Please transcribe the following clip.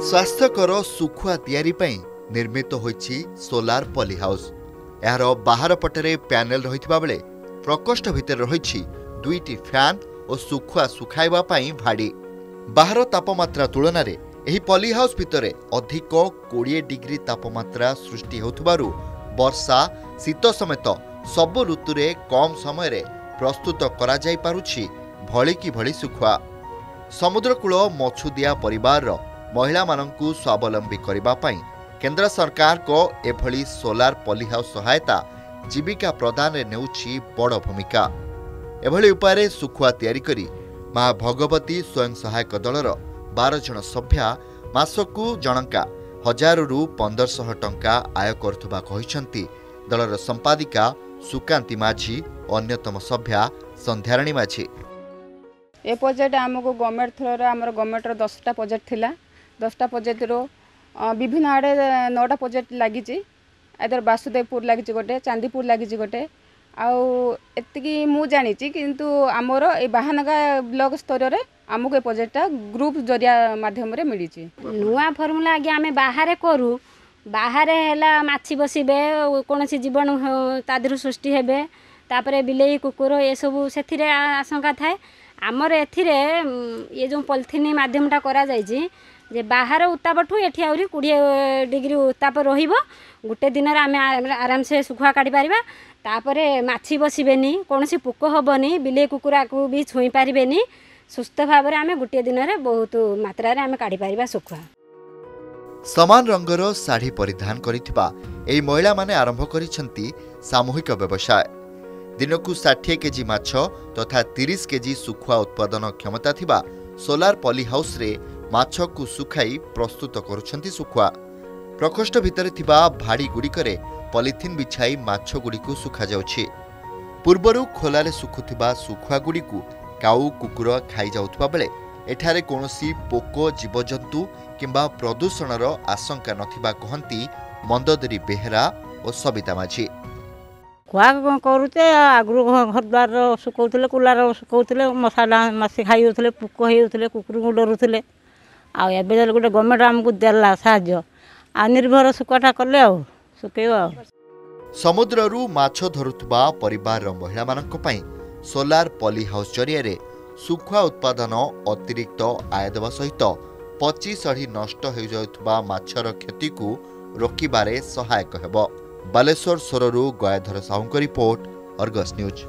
ସ୍ୱାସ୍ଥ୍ୟକର ଶୁଖୁଆ ତିଆରି ପାଇଁ ନିର୍ମିତ ହୋଇଛି ସୋଲାର ପଲି ହାଉସ୍। ଏହାର ବାହାର ପଟରେ ପ୍ୟାନେଲ ରହିଥିବା ବେଳେ ପ୍ରକୋଷ୍ଠ ଭିତରେ ରହିଛି ଦୁଇଟି ଫ୍ୟାନ୍ ଓ ଶୁଖୁଆ ଶୁଖାଇବା ପାଇଁ ଭାଡ଼ି। ବାହାର ତାପମାତ୍ରା ତୁଳନାରେ ଏହି ପଲି ହାଉସ୍ ଭିତରେ ଅଧିକ କୋଡ଼ିଏ ଡିଗ୍ରୀ ତାପମାତ୍ରା ସୃଷ୍ଟି ହେଉଥିବାରୁ ବର୍ଷା ଶୀତ ସମେତ ସବୁ ଋତୁରେ କମ୍ ସମୟରେ ପ୍ରସ୍ତୁତ କରାଯାଇପାରୁଛି ଭଳିକି ଭଳି ଶୁଖୁଆ ସମୁଦ୍ରକୂଳ ମଛୁଦିଆ ପରିବାରର ମହିଳାମାନଙ୍କୁ ସ୍ୱାବଲମ୍ବୀ କରିବା ପାଇଁ କେନ୍ଦ୍ର ସରକାରଙ୍କ ଏଭଳି ସୋଲାର ପଲିହାଉସ୍ ସହାୟତା ଜୀବିକା ପ୍ରଦାନରେ ନେଉଛି ବଡ଼ ଭୂମିକା। ଏଭଳି ଉପାୟରେ ଶୁଖୁଆ ତିଆରି କରି ମା ଭଗବତୀ ସ୍ୱୟଂ ସହାୟକ ଦଳର ବାର ଜଣ ସଭ୍ୟା ମାସକୁ ଜଣଙ୍କା ହଜାରରୁ ପନ୍ଦରଶହ ଟଙ୍କା ଆୟ କରୁଥିବା କହିଛନ୍ତି ଦଳର ସମ୍ପାଦିକା ସୁକାନ୍ତି ମାଝୀ ଅନ୍ୟତମ ସଭ୍ୟା ସନ୍ଧ୍ୟାରାଣୀ ମାଝୀ। ଏ ପ୍ରୋଜେକ୍ଟ ଆମକୁ ଗଭର୍ଣ୍ଣମେଣ୍ଟ ଥ୍ରୋରେ ଆମର ଗଭର୍ଣ୍ଣମେଣ୍ଟର ଦଶଟା ପ୍ରୋଜେକ୍ଟ ଥିଲା। ଦଶଟା ପ୍ରୋଜେକ୍ଟରୁ ଅ, ବିଭିନ୍ନ ଆଡ଼େ ନଅଟା ପ୍ରୋଜେକ୍ଟ ଲାଗିଛି। ଆଇଦର ବାସୁଦେବପୁର ଲାଗିଛି ଗୋଟେ ଚାନ୍ଦିପୁର ଲାଗିଛି ଗୋଟେ। ଆଉ ଏତିକି ମୁଁ ଜାଣିଛି କିନ୍ତୁ ଆମର ଏଇ ବାହାନଗା ବ୍ଲକ ସ୍ତରରେ ଆମକୁ ଏ ପ୍ରୋଜେକ୍ଟଟା ଗ୍ରୁପ ଜରିଆ ମାଧ୍ୟମରେ ମିଳିଛି। ନୂଆ ଫର୍ମୁଲା ଆଜ୍ଞା ଆମେ ବାହାରେ କରୁ। ବାହାରେ ହେଲା ମାଛି ବସିବେ ଆଉ କୌଣସି ଜୀବାଣୁ ହ- ତା ଦେହରୁ ସୃଷ୍ଟି ହେବେ ତାପରେ ବିଲେଇ କୁକୁର ଏସବୁ ସେଥିରେ ଆ- ଆଶଙ୍କା ଥାଏ। ଆମର ଏଥିରେ ଉମ୍, ଇଏ ଯେଉଁ ପଲିଥିନ୍ ମାଧ୍ୟମଟା କରାଯାଇଛି ଯେ ବାହାର ଉତ୍ତାପଠୁ ଏଠି ଆହୁରି କୋଡ଼ିଏ ଡିଗ୍ରୀ ଉତ୍ତାପ ରହିବ। ଗୋଟେ ଦିନରେ ଆମେ ଆ- ଆରାମସେ ଶୁଖୁଆ କାଢ଼ିପାରିବା ତାପରେ ମାଛି ବସିବେନି କୌଣସି ପୋକ ହେବନି ବିଲେଇ କୁକୁରାକୁ ବି ଛୁଇଁ ପାରିବେନି। ସୁସ୍ଥ ଭାବରେ ଆମେ ଗୋଟିଏ ଦିନରେ ବହୁତ ମାତ୍ରାରେ ଆମେ କାଢ଼ିପାରିବା ଶୁଖୁଆ। ସମାନ ରଙ୍ଗର ଶାଢ଼ୀ ପରିଧାନ କରିଥିବା ଏହି ମହିଳାମାନେ ଆରମ୍ଭ କରିଛନ୍ତି ସାମୂହିକ ବ୍ୟବସାୟ। ଦିନକୁ ଷାଠିଏ କେଜି ମାଛ ତଥା ତିରିଶ କେଜି ଶୁଖୁଆ ଉତ୍ପାଦନ କ୍ଷମତା ଥିବା ସୋଲାର ପଲି ହାଉସ୍ରେ ମାଛକୁ ଶୁଖାଇ ପ୍ରସ୍ତୁତ କରୁଛନ୍ତି ଶୁଖୁଆ। ପ୍ରକୋଷ୍ଠ ଭିତରେ ଥିବା ଭାଡ଼ିଗୁଡ଼ିକରେ ପଲିଥିନ୍ ବିଛାଇ ମାଛଗୁଡ଼ିକୁ ଶୁଖାଯାଉଛି। ପୂର୍ବରୁ ଖୋଲାରେ ଶୁଖୁଥିବା ଶୁଖୁଆଗୁଡ଼ିକୁ କାଉ କୁକୁର ଖାଇଯାଉଥିବା ବେଳେ ଏଠାରେ କୌଣସି ପୋକ ଜୀବଜନ୍ତୁ କିମ୍ବା ପ୍ରଦୂଷଣର ଆଶଙ୍କା ନଥିବା କହନ୍ତି ମନ୍ଦୋଦରୀ ବେହେରା ଓ ସବିତା ମାଝୀ। କ'ଣ କରୁଛେ ଆଗରୁ ଘର ଦ୍ୱାର ଶୁକଉଥିଲେ କୁଲାର ଶୁକଉଥିଲେ ମଶାଟା ମାସି ଖାଇଯାଉଥିଲେ ପୋକ ହେଇଯାଉଥିଲେ କୁକୁରଙ୍କୁ ଡରୁଥିଲେ। ଆଉ ଏବେ ଯଦି ଗୋଟେ ଗଭର୍ଣ୍ଣମେଣ୍ଟ ଆମକୁ ଦେଲା ସାହାଯ୍ୟ। ଆଉ ନିର୍ଭର ଶୁଖୁଆଟା କଲେ ଆଉ ଶୁକେଇବ ଆଉ। ସମୁଦ୍ରରୁ ମାଛ ଧରୁଥିବା ପରିବାରର ମହିଳାମାନଙ୍କ ପାଇଁ ସୋଲାର ପଲି ହାଉସ୍ ଜରିଆରେ ଶୁଖୁଆ ଉତ୍ପାଦନ ଅତିରିକ୍ତ ଆୟ ଦେବା ସହିତ ପଚି ସଢ଼ି ନଷ୍ଟ ହୋଇଯାଉଥିବା ମାଛର କ୍ଷତିକୁ ରୋକିବାରେ ସହାୟକ ହେବ। ବାଲେଶ୍ୱର ସୋରରୁ ଗୟାଧର ସାହୁଙ୍କ ରିପୋର୍ଟ ଅର୍ଗସ୍ ନ୍ୟୁଜ୍।